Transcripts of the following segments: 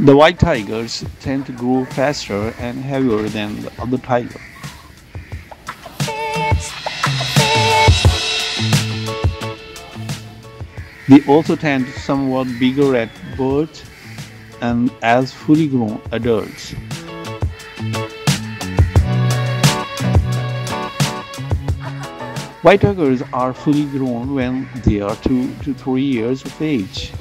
The white tigers tend to grow faster and heavier than the other tiger. They also tend to somewhat bigger at birth and as fully grown adults. White tigers are fully grown when they are 2 to 3 years of age.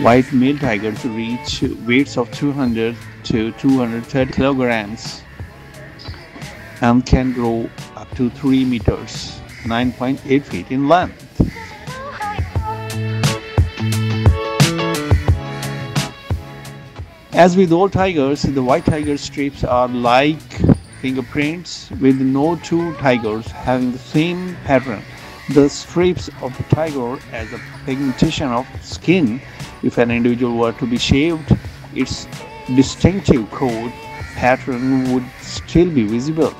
White male tigers reach weights of 200 to 230 kilograms and can grow up to 3 meters, 9.8 feet in length. As with all tigers, the white tiger stripes are like fingerprints with no two tigers having the same pattern. The stripes of the tiger as a pigmentation of skin. If an individual were to be shaved, its distinctive coat pattern would still be visible.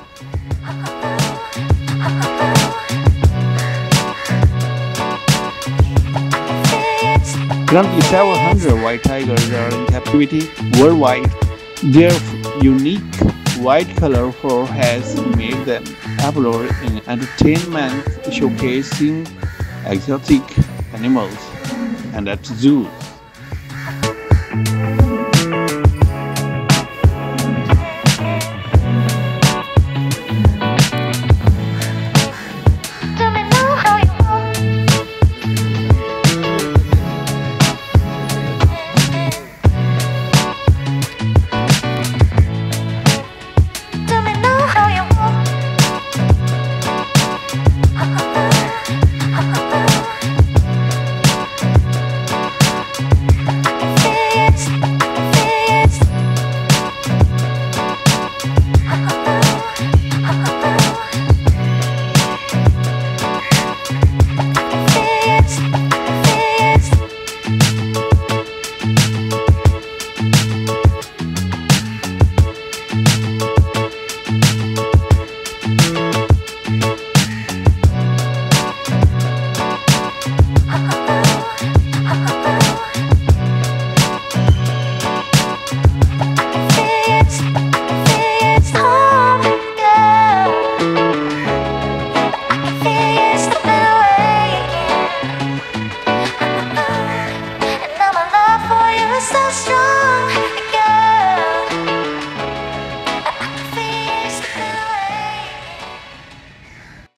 Currently, several hundred white tigers are in captivity worldwide. Their unique white color fur has made them popular in entertainment, showcasing exotic animals and at zoos.